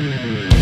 Bye.